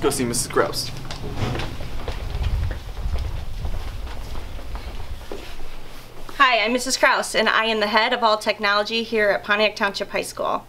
Let's go see Mrs. Gross. Hi, I'm Mrs. Kraus, and I am the head of all technology here at Pontiac Township High School.